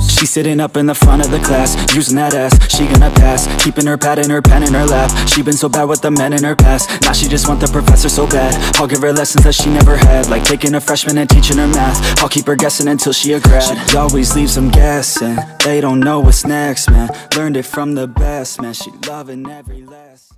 She's sitting up in the front of the class Using that ass, she gonna pass Keeping her pad and her pen in her lap. She been so bad with the men in her past Now she just want the professor so bad. I'll give her lessons that she never had Like taking a freshman and teaching her math. I'll keep her guessing until she a grad. She always leaves them guessing. They don't know what's next, man. Learned it from the best, man. She loving every lesson